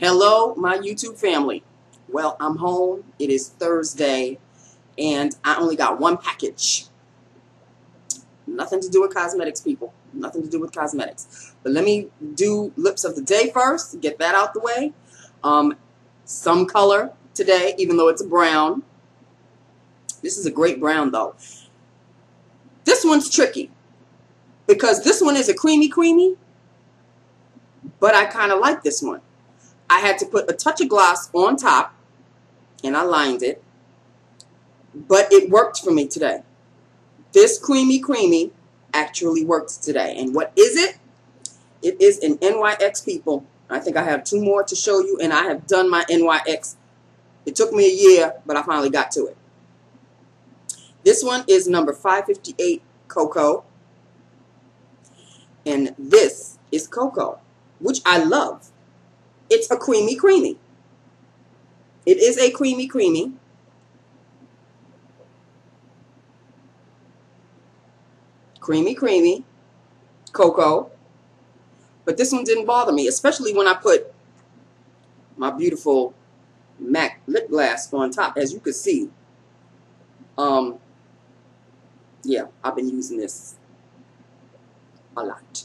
Hello, my YouTube family. Well, I'm home. It is Thursday, and I only got one package. Nothing to do with cosmetics, people. Nothing to do with cosmetics. But let me do lips of the day first, get that out the way. Um, some color today, even though it's a brown. This is a great brown, though. This one's tricky because this one is a creamy creamy, but I kind of like this one. I had to put a touch of gloss on top and I lined it, but it worked for me today. This creamy creamy actually worked today. And what is it? It is an NYX people. I think I have two more to show you and I have done my NYX. It took me a year, but I finally got to it. This one is number 558 Cocoa. And this is Cocoa, which I love. It's a creamy creamy. It is a creamy creamy. Creamy creamy. Cocoa. But this one didn't bother me, especially when I put my beautiful MAC lip glass on top. As you can see, um, yeah, I've been using this a lot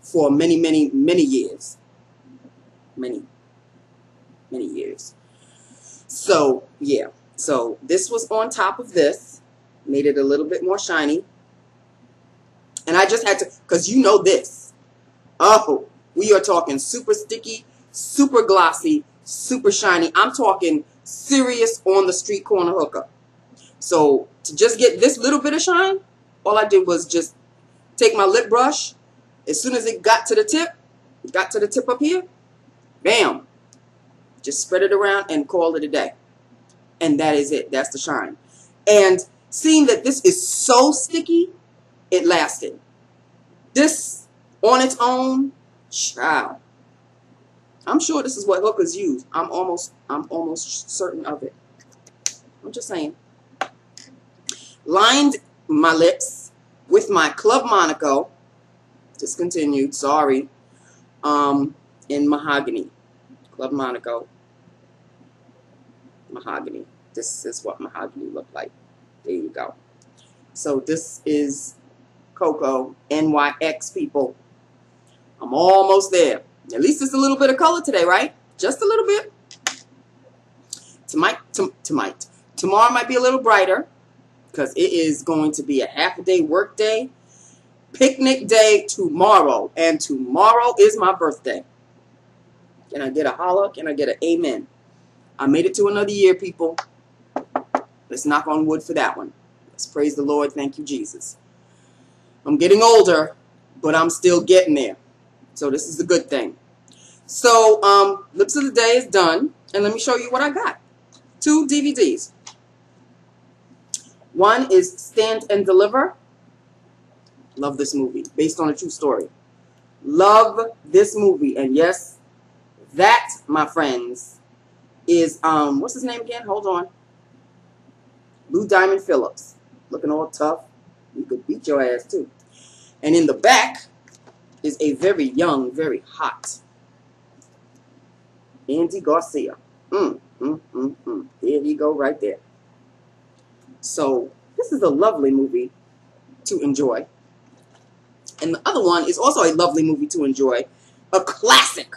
for many, many, many years many, many years. So, yeah. So, this was on top of this. Made it a little bit more shiny. And I just had to, because you know this. Oh, we are talking super sticky, super glossy, super shiny. I'm talking serious on the street corner hooker. So, to just get this little bit of shine, all I did was just take my lip brush. As soon as it got to the tip, got to the tip up here, Bam. Just spread it around and call it a day. And that is it. That's the shine. And seeing that this is so sticky, it lasted. This on its own, child. I'm sure this is what hookers use. I'm almost I'm almost certain of it. I'm just saying. Lined my lips with my Club Monaco. Discontinued, sorry. Um, in mahogany. Club Monaco. Mahogany. This is what mahogany looked like. There you go. So this is Cocoa NYX people. I'm almost there. At least it's a little bit of color today, right? Just a little bit. Tonight, tonight, tomorrow might be a little brighter because it is going to be a half a day work day. Picnic day tomorrow. And tomorrow is my birthday. Can I get a holla? Can I get an amen? I made it to another year, people. Let's knock on wood for that one. Let's praise the Lord. Thank you, Jesus. I'm getting older, but I'm still getting there. So this is a good thing. So um, Lips of the Day is done. And let me show you what I got. Two DVDs. One is Stand and Deliver. Love this movie. Based on a true story. Love this movie. And yes, that, my friends, is, um, what's his name again? Hold on. Lou Diamond Phillips. Looking all tough. You could beat your ass, too. And in the back is a very young, very hot Andy Garcia. Mm, mm, mm, mm. There you go right there. So this is a lovely movie to enjoy. And the other one is also a lovely movie to enjoy. A classic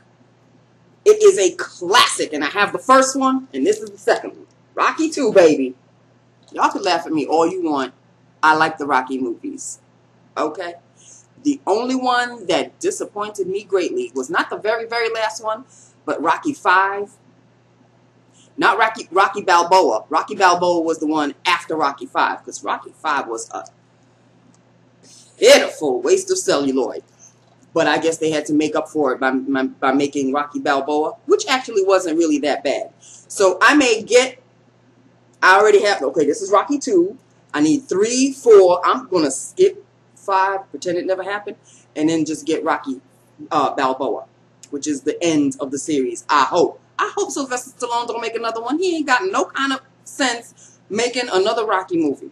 it is a classic, and I have the first one, and this is the second one. Rocky 2, baby. Y'all can laugh at me all you want. I like the Rocky movies. Okay? The only one that disappointed me greatly was not the very, very last one, but Rocky 5. Not Rocky, Rocky Balboa. Rocky Balboa was the one after Rocky 5, because Rocky 5 was a pitiful waste of celluloid. But I guess they had to make up for it by, by making Rocky Balboa, which actually wasn't really that bad. So I may get, I already have, okay, this is Rocky 2. I need 3, 4. I'm going to skip 5, pretend it never happened, and then just get Rocky uh, Balboa, which is the end of the series. I hope. I hope Sylvester Stallone don't make another one. He ain't got no kind of sense making another Rocky movie.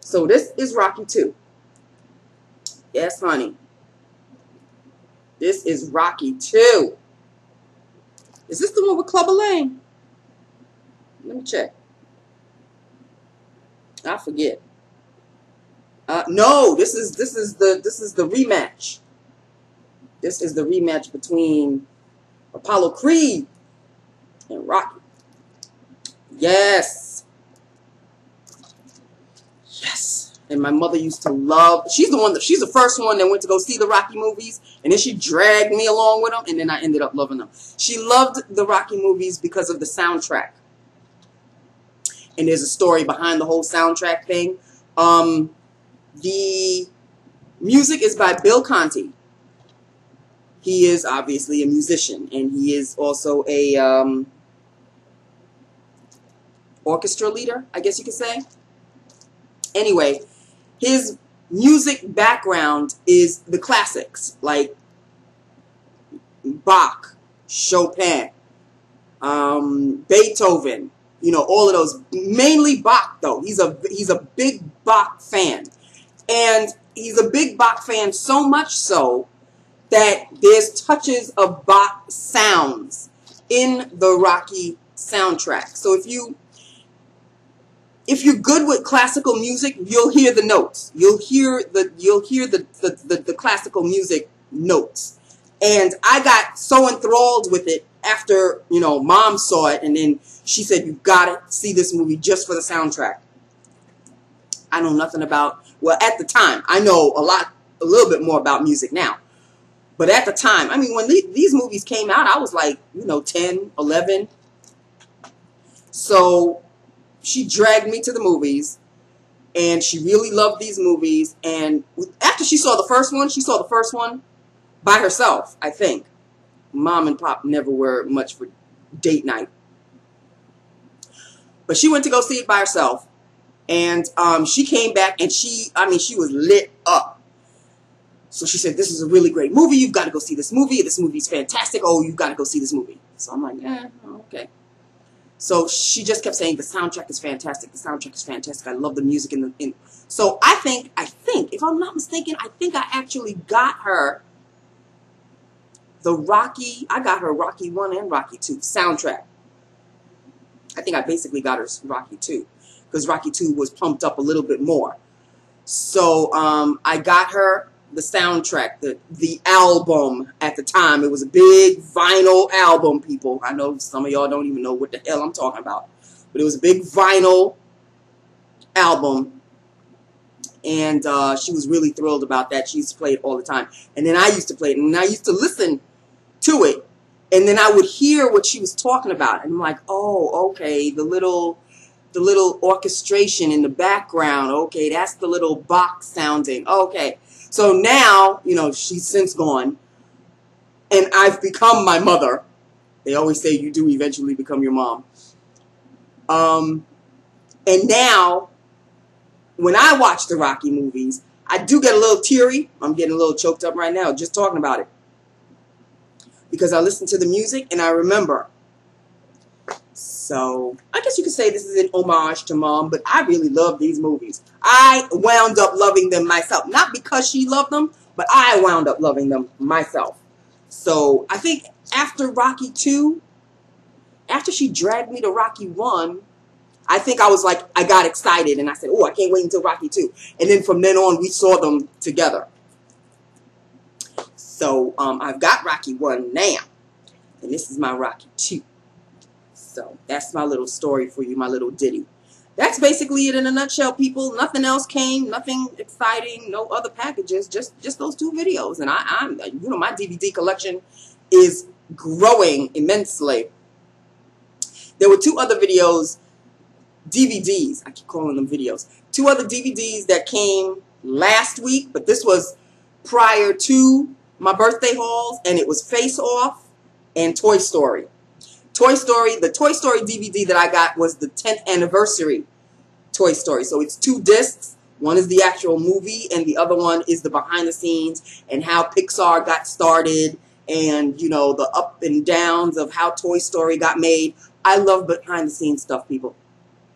So this is Rocky 2. Yes, honey. This is Rocky 2. Is this the one with Clubber Lang? Let me check. I forget. Uh, no, this is this is the this is the rematch. This is the rematch between Apollo Creed and Rocky. Yes. Yes. And my mother used to love, she's the one that, she's the first one that went to go see the Rocky movies. And then she dragged me along with them. And then I ended up loving them. She loved the Rocky movies because of the soundtrack. And there's a story behind the whole soundtrack thing. Um, the music is by Bill Conti. He is obviously a musician. And he is also a... Um, orchestra leader, I guess you could say. Anyway, his music background is the classics, like Bach, Chopin, um, Beethoven, you know, all of those. Mainly Bach, though. He's a he's a big Bach fan, and he's a big Bach fan so much so that there's touches of Bach sounds in the Rocky soundtrack. So if you if you're good with classical music, you'll hear the notes. You'll hear the you'll hear the the, the, the classical music notes. And I got so enthralled with it after, you know, mom saw it and then she said, you gotta see this movie just for the soundtrack. I know nothing about, well, at the time, I know a lot, a little bit more about music now. But at the time, I mean, when these movies came out, I was like, you know, 10, 11. So she dragged me to the movies and she really loved these movies. And after she saw the first one, she saw the first one by herself, I think. Mom and Pop never were much for date night. But she went to go see it by herself. And um, she came back and she, I mean, she was lit up. So she said, this is a really great movie. You've got to go see this movie. This movie's fantastic. Oh, you've got to go see this movie. So I'm like, yeah, okay. So she just kept saying the soundtrack is fantastic. The soundtrack is fantastic. I love the music in the. In. So I think I think if I'm not mistaken, I think I actually got her the Rocky. I got her Rocky one and Rocky two soundtrack. I think I basically got her Rocky two because Rocky two was pumped up a little bit more. So um, I got her the soundtrack, the the album at the time. It was a big vinyl album, people. I know some of y'all don't even know what the hell I'm talking about. But it was a big vinyl album. And uh, she was really thrilled about that. She used to play it all the time. And then I used to play it. And I used to listen to it. And then I would hear what she was talking about. And I'm like, oh, okay, the little the little orchestration in the background. Okay, that's the little Bach's sounding. Okay. So now, you know, she's since gone, and I've become my mother. They always say you do eventually become your mom. Um, and now, when I watch the Rocky movies, I do get a little teary. I'm getting a little choked up right now just talking about it. Because I listen to the music and I remember so I guess you could say this is an homage to mom, but I really love these movies. I wound up loving them myself. Not because she loved them, but I wound up loving them myself. So I think after Rocky 2, after she dragged me to Rocky 1, I think I was like, I got excited and I said, oh, I can't wait until Rocky 2. And then from then on, we saw them together. So um, I've got Rocky 1 now. And this is my Rocky 2. So that's my little story for you, my little ditty. That's basically it in a nutshell, people. Nothing else came, nothing exciting, no other packages, just just those two videos. And I, I'm, you know, my DVD collection is growing immensely. There were two other videos, DVDs. I keep calling them videos. Two other DVDs that came last week, but this was prior to my birthday hauls, and it was Face Off and Toy Story. Toy Story, the Toy Story DVD that I got was the 10th anniversary Toy Story. So it's two discs. One is the actual movie and the other one is the behind the scenes and how Pixar got started and, you know, the up and downs of how Toy Story got made. I love behind the scenes stuff, people.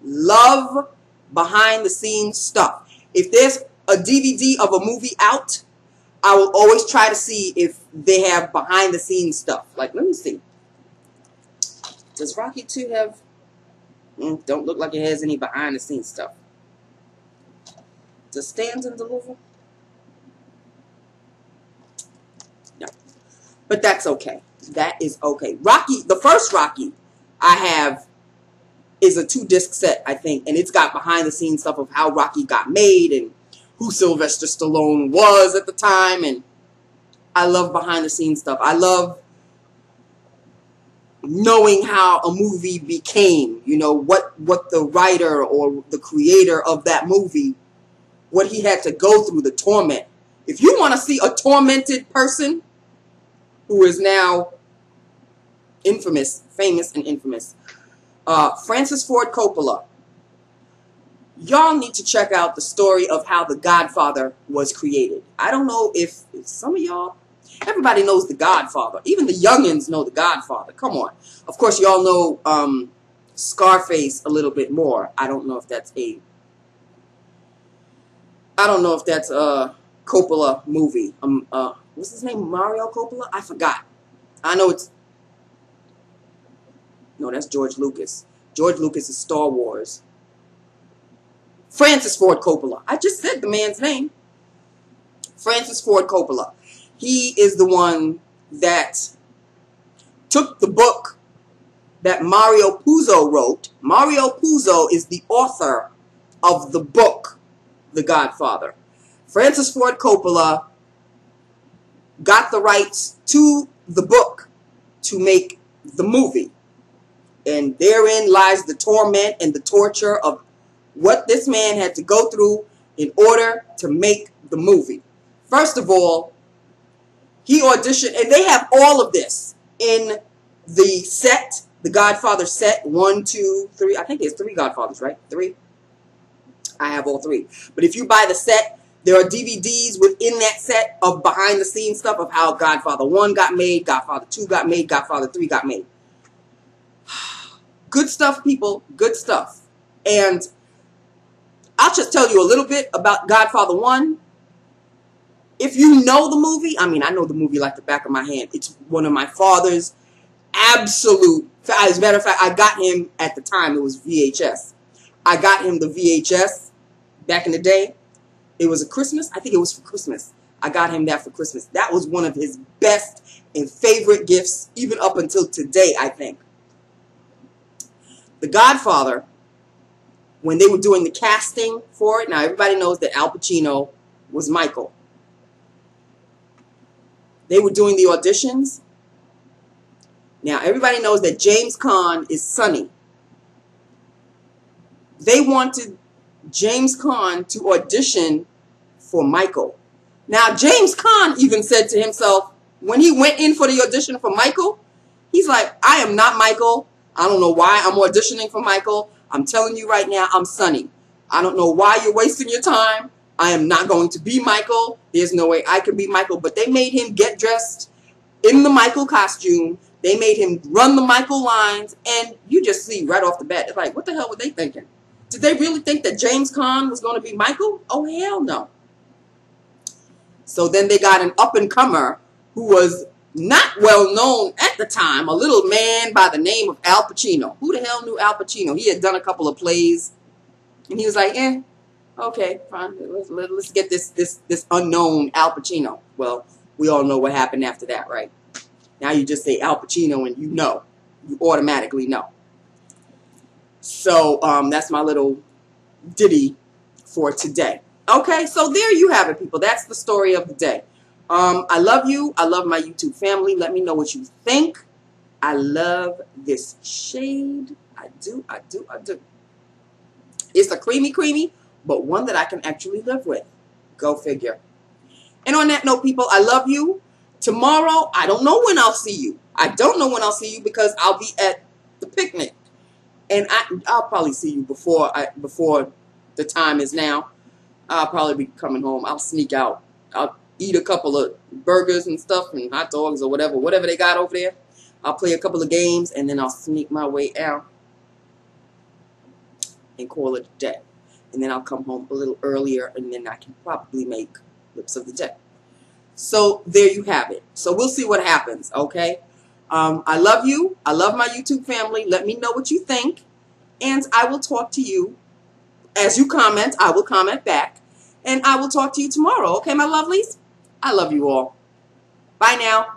Love behind the scenes stuff. If there's a DVD of a movie out, I will always try to see if they have behind the scenes stuff. Like, let me see. Does Rocky 2 have... Mm, don't look like it has any behind-the-scenes stuff. Does Stand and Deliver? No. But that's okay. That is okay. Rocky, the first Rocky I have is a two-disc set, I think. And it's got behind-the-scenes stuff of how Rocky got made and who Sylvester Stallone was at the time. And I love behind-the-scenes stuff. I love knowing how a movie became, you know, what, what the writer or the creator of that movie, what he had to go through, the torment. If you want to see a tormented person who is now infamous, famous and infamous, uh, Francis Ford Coppola, y'all need to check out the story of how The Godfather was created. I don't know if, if some of y'all Everybody knows The Godfather. Even the youngins know The Godfather. Come on. Of course, y'all know um, Scarface a little bit more. I don't know if that's a... I don't know if that's a Coppola movie. Um, uh, what's his name? Mario Coppola? I forgot. I know it's... No, that's George Lucas. George Lucas is Star Wars. Francis Ford Coppola. I just said the man's name. Francis Ford Coppola. He is the one that took the book that Mario Puzo wrote. Mario Puzo is the author of the book, The Godfather. Francis Ford Coppola got the rights to the book to make the movie. And therein lies the torment and the torture of what this man had to go through in order to make the movie. First of all, he auditioned, and they have all of this in the set, the Godfather set. One, two, three. I think there's three Godfathers, right? Three. I have all three. But if you buy the set, there are DVDs within that set of behind the scenes stuff of how Godfather 1 got made, Godfather 2 got made, Godfather 3 got made. Good stuff, people. Good stuff. And I'll just tell you a little bit about Godfather 1 if you know the movie, I mean, I know the movie like the back of my hand. It's one of my father's absolute. As a matter of fact, I got him at the time. It was VHS. I got him the VHS back in the day. It was a Christmas. I think it was for Christmas. I got him that for Christmas. That was one of his best and favorite gifts, even up until today, I think. The Godfather, when they were doing the casting for it, now everybody knows that Al Pacino was Michael they were doing the auditions. Now, everybody knows that James Caan is Sonny. They wanted James Caan to audition for Michael. Now, James Caan even said to himself, when he went in for the audition for Michael, he's like, I am not Michael. I don't know why I'm auditioning for Michael. I'm telling you right now, I'm Sonny. I don't know why you're wasting your time. I am not going to be Michael. There's no way I can be Michael. But they made him get dressed in the Michael costume. They made him run the Michael lines. And you just see right off the bat, it's like, what the hell were they thinking? Did they really think that James Caan was going to be Michael? Oh, hell no. So then they got an up-and-comer who was not well known at the time, a little man by the name of Al Pacino. Who the hell knew Al Pacino? He had done a couple of plays. And he was like, eh, Okay, fine. Let's, let, us get this, this, this unknown Al Pacino. Well, we all know what happened after that, right? Now you just say Al Pacino and you know. You automatically know. So um, that's my little ditty for today. Okay, so there you have it, people. That's the story of the day. Um, I love you. I love my YouTube family. Let me know what you think. I love this shade. I do, I do, I do. It's a creamy, creamy but one that I can actually live with. Go figure. And on that note, people, I love you. Tomorrow, I don't know when I'll see you. I don't know when I'll see you because I'll be at the picnic. And I, I'll probably see you before I, before the time is now. I'll probably be coming home. I'll sneak out. I'll eat a couple of burgers and stuff and hot dogs or whatever, whatever they got over there. I'll play a couple of games and then I'll sneak my way out and call it a day and then I'll come home a little earlier and then I can probably make lips of the day. So there you have it. So we'll see what happens, okay? Um, I love you. I love my YouTube family. Let me know what you think. And I will talk to you. As you comment, I will comment back. And I will talk to you tomorrow. Okay, my lovelies? I love you all. Bye now.